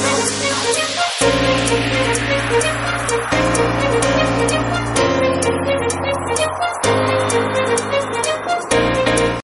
Música